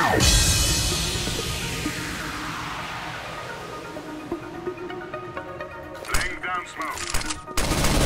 Laying down smoke.